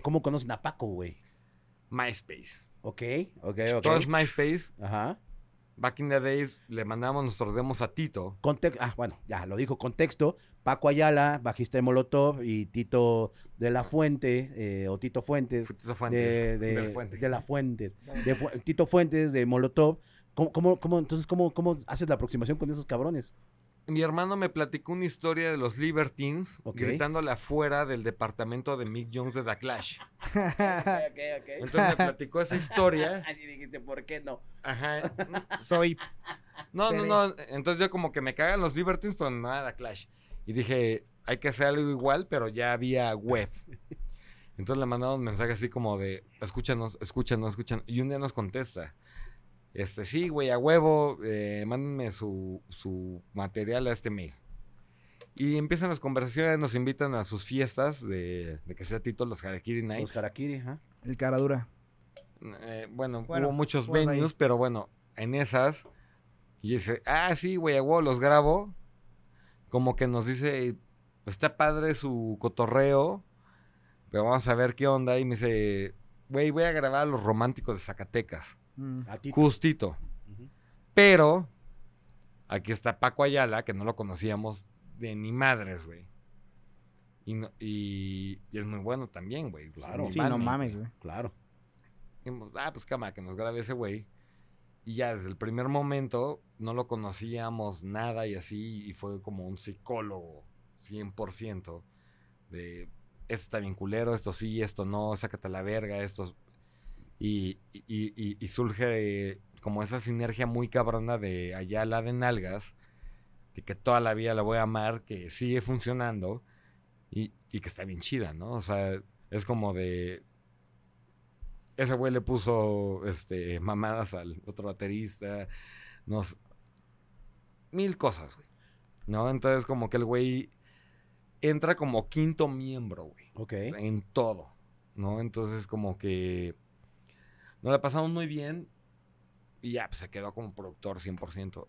¿cómo conocen a Paco, güey? MySpace. Ok, ok, ok. Todo es MySpace. Ajá. Back in the days le mandamos nuestros demos a Tito. Context, ah, bueno, ya lo dijo, contexto. Paco Ayala, bajista de Molotov, y Tito de la Fuente, eh, o Tito Fuentes, Tito Fuentes. de, de, del Fuente. de la Fuentes, de Fu- Tito Fuentes de Molotov. ¿Cómo, cómo, cómo- entonces, cómo, cómo haces la aproximación con esos cabrones? Mi hermano me platicó una historia de los Libertines Ok. gritándole afuera del departamento de Mick Jones de The Clash. Entonces me platicó esa historia. Así dijiste, ¿por qué no? Ajá. Soy. No, no, no. Entonces yo como que me cagan los Libertines, pero nada The Clash. Y dije, hay que hacer algo igual, pero ya había web. Entonces le mandamos un mensaje así como de, escúchanos, escúchanos, escúchanos. Y un día nos contesta. Este, sí, güey, a huevo, eh, mándenme su, su material a este mail. Y empiezan las conversaciones, nos invitan a sus fiestas de, de que sea Tito los Harakiri Los Nights. Harakiri, ajá. El cara dura. Eh, bueno, Bueno, hubo muchos pues ahí. venues, pero bueno, en esas. Y dice, ah, sí, güey, a huevo los grabo. Como que nos dice, está padre su cotorreo, pero vamos a ver qué onda. Y me dice, güey, voy a grabar a los románticos de Zacatecas. Mm. A Tito. Justito. Pero, aquí está Paco Ayala, que no lo conocíamos de ni madres, güey. Y, no- y, y es muy bueno también, güey. Pues, Claro. Sí, no mames, güey. Claro. Dijimos, ah, pues cámara, que nos grabe ese güey. Y ya desde el primer momento no lo conocíamos nada y así, y fue como un psicólogo 100% de esto está bien culero, esto sí, esto no, sácate a la verga, esto. Y, y, y- y surge como esa sinergia muy cabrona de Ayala de Nalgas, de que toda la vida la voy a amar, que sigue funcionando y, y que está bien chida, ¿no? O sea, es como de. Ese güey le puso este, mamadas al otro baterista. Nos. Mil cosas, güey. ¿No? Entonces, como que el güey entra como quinto miembro, güey. Ok. En todo. ¿No? Entonces, como que. Nos la pasamos muy bien. Y ya, pues se quedó como productor 100%.